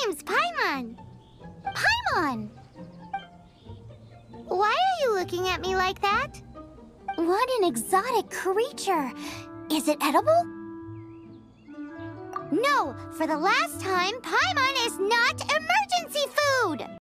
name's Paimon. Paimon! Why are you looking at me like that? What an exotic creature! Is it edible? No! For the last time, Paimon